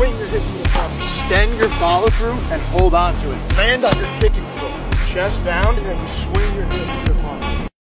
swing your hips to front. Extend your follow through and hold on to it. Land on your kicking foot. Chest down and then you swing your hips.